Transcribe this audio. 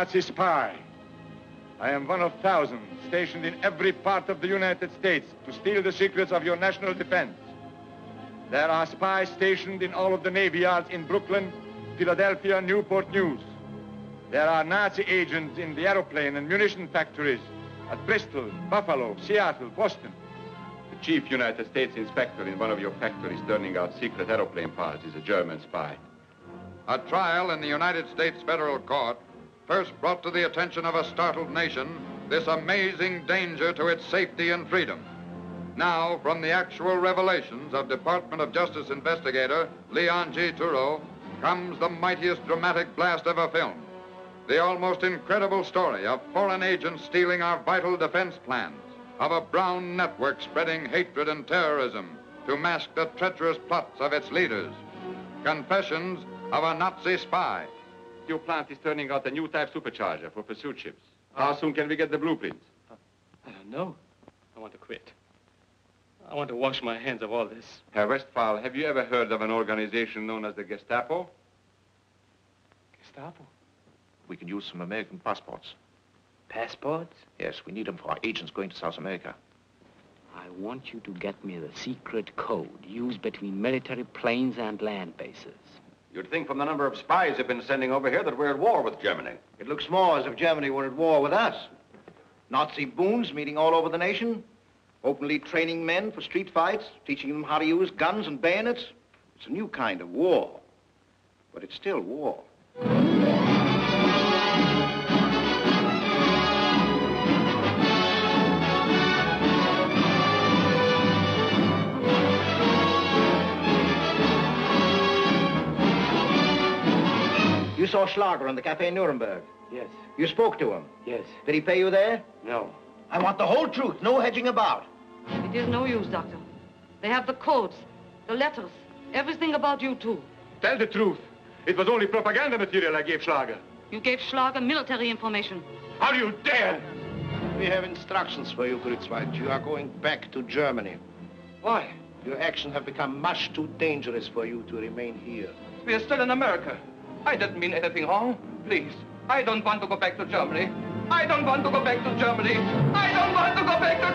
a Nazi spy. I am one of thousands stationed in every part of the United States to steal the secrets of your national defense. There are spies stationed in all of the Navy yards in Brooklyn, Philadelphia, Newport News. There are Nazi agents in the aeroplane and munition factories at Bristol, Buffalo, Seattle, Boston. The chief United States inspector in one of your factories turning out secret aeroplane parts is a German spy. A trial in the United States federal court first brought to the attention of a startled nation this amazing danger to its safety and freedom. Now, from the actual revelations of Department of Justice investigator Leon G. Turrou comes the mightiest dramatic blast ever filmed. The almost incredible story of foreign agents stealing our vital defense plans, of a brown network spreading hatred and terrorism to mask the treacherous plots of its leaders. Confessions of a Nazi spy. Your plant is turning out a new type supercharger for pursuit ships. How ah. soon can we get the blueprints? Uh, I don't know. I want to quit. I want to wash my hands of all this. Herr Westphal, have you ever heard of an organization known as the Gestapo? Gestapo? We can use some American passports. Passports? Yes, we need them for our agents going to South America. I want you to get me the secret code used between military planes and land bases. You'd think from the number of spies they've been sending over here that we're at war with Germany. It looks more as if Germany were at war with us. Nazi bunds meeting all over the nation, openly training men for street fights, teaching them how to use guns and bayonets. It's a new kind of war, but it's still war. You saw Schlager in the Cafe Nuremberg. Yes. You spoke to him. Yes. Did he pay you there? No. I want the whole truth, no hedging about. It is no use, Doctor. They have the codes, the letters, everything about you, too. Tell the truth. It was only propaganda material I gave Schlager. You gave Schlager military information. How do you dare? We have instructions for you, Gritzweig. You are going back to Germany. Why? Your actions have become much too dangerous for you to remain here. We are still in America. I didn't mean anything wrong. Please, I don't want to go back to Germany. I don't want to go back to Germany. I don't want to go back to.